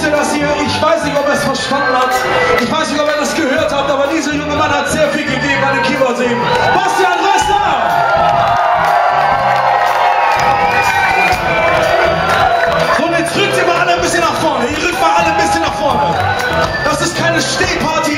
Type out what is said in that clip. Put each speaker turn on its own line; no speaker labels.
wisst ihr das hier? Ich weiß nicht, ob er es verstanden hat. Ich weiß nicht, ob er das gehört hat, aber dieser junge Mann hat sehr viel gegeben an den sehen Bastian Ressler! Und jetzt rückt ihr mal alle ein bisschen nach vorne. Ihr rückt mal alle ein bisschen nach vorne. Das ist keine Stehparty,